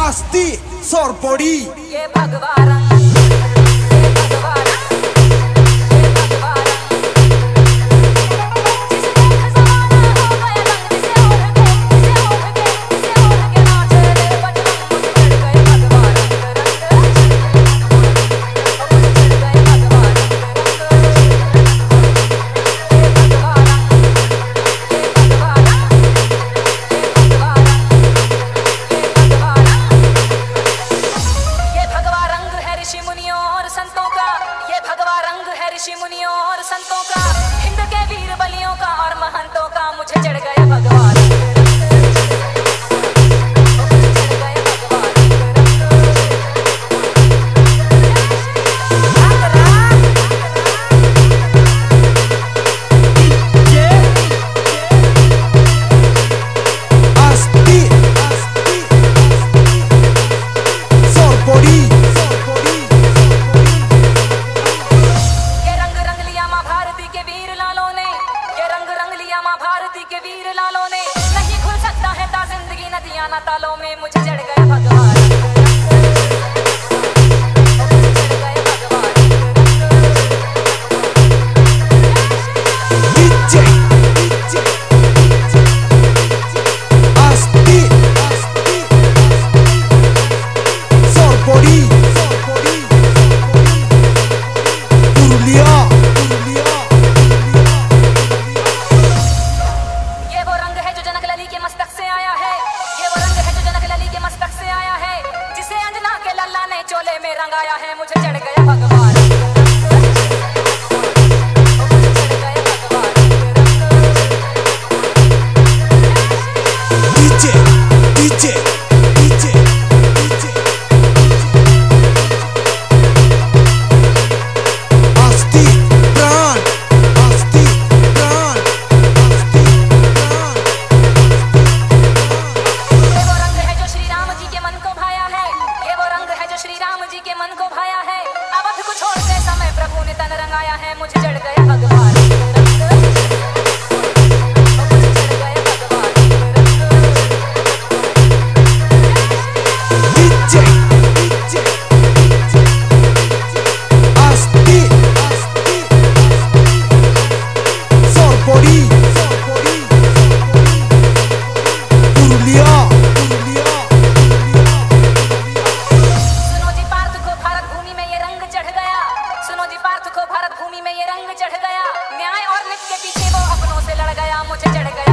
आस्ती सोरपोड़ी ये भगवारा चढ़ गया मेरे लालों ने नहीं खुल सकता है ता ज़िंदगी नदियाँ ना तालों में, मुझे जड़ गया भगवान। रंग है मुझे चढ़ गया भगवान। DJ, DJ भारत भूमि में ये रंग चढ़ गया। न्याय और नित्य के पीछे वो अपनों से लड़ गया, मुझे चढ़ गया।